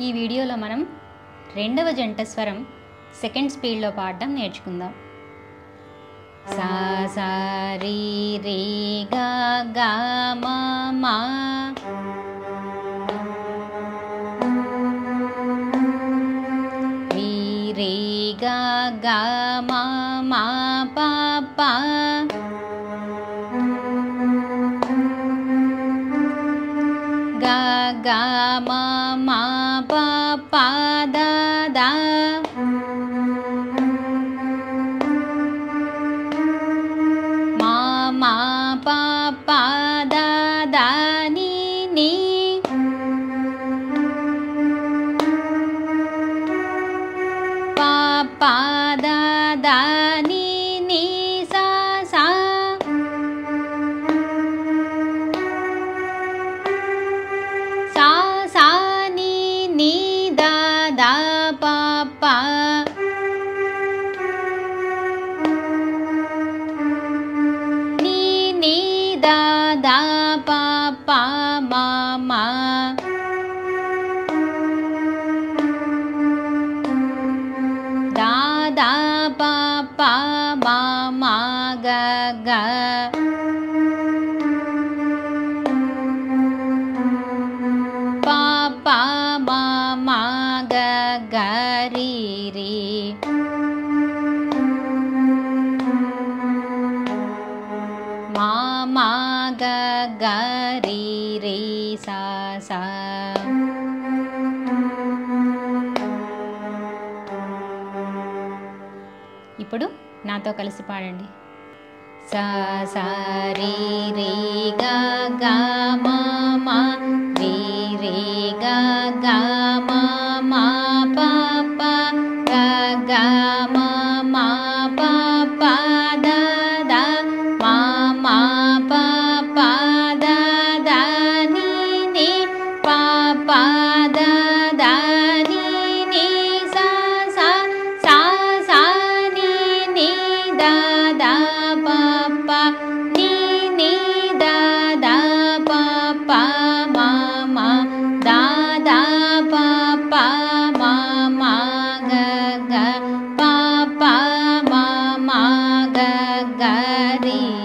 ఈ వీడియోలో మనం రెండవ జంట స్వరం సెకండ్ స్పీడ్లో పాడడం నేర్చుకుందాం. సా సా రీ రే గా గా మా మా. రీ రే గా గా మా మా పా పా. గా గా మా पा मा पापा पादा दानि नी। पा नि दादा पापा मा दादा पा पा मा ग మా मा ग ग रि रे सा सा ఇప్పుడు నాతో కలిసి పాడండి. సా సా రే రే గా మా మా. రే రే గా మా పా పా గా గా మా మా. ಗರಿ